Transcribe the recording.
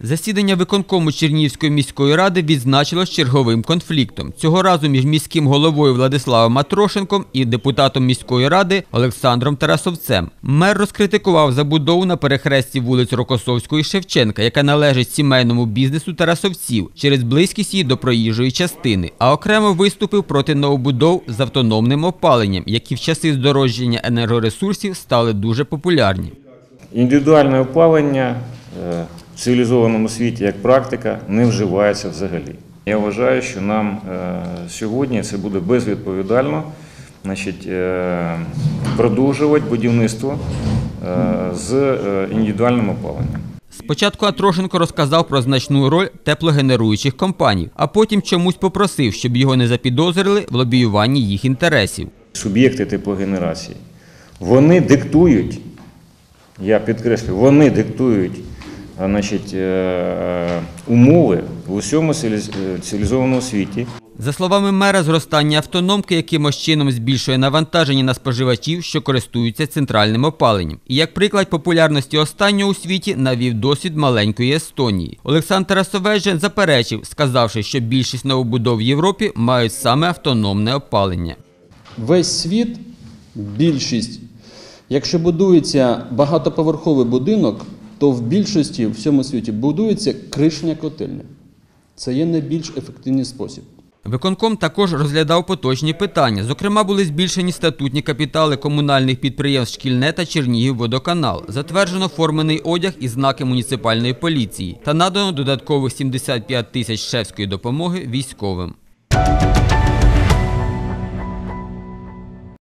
Засідання виконкому Чернігівської міської ради відзначилось черговим конфліктом. Цього разу між міським головою Владиславом Матрошенком і депутатом міської ради Олександром Тарасовцем. Мер розкритикував забудову на перехресті вулиць Рокосовського і Шевченка, яка належить сімейному бізнесу Тарасовців через близькість її до проїжджої частини, а окремо виступив проти новобудов з автономним опаленням, які в часи здорожчання енергоресурсів стали дуже популярні. Індивідуальне опалення е, в цивілізованому світі як практика не вживається взагалі. Я вважаю, що нам е, сьогодні це буде безвідповідально значить, е, продовжувати будівництво е, з індивідуальним опаленням. Спочатку Атрошенко розказав про значну роль теплогенеруючих компаній, а потім чомусь попросив, щоб його не запідозрили в лобіюванні їх інтересів. Суб'єкти теплогенерації, вони диктують, я підкреслю, вони диктують значить, е, умови в усьому е, цивілізованому світі. За словами мера, зростання автономки якимось чином збільшує навантаження на споживачів, що користуються центральним опаленням. І як приклад популярності останнього у світі навів досвід маленької Естонії. Олександр Тарасовець заперечив, сказавши, що більшість новобудов в Європі мають саме автономне опалення. Весь світ, більшість, якщо будується багатоповерховий будинок, то в більшості в всьому світі будується кришня котельня. Це є найбільш ефективний спосіб. Виконком також розглядав поточні питання. Зокрема, були збільшені статутні капітали комунальних підприємств «Шкільне» та «Чернігівводоканал». Затверджено формений одяг і знаки муніципальної поліції та надано додаткових 75 тисяч шефської допомоги військовим.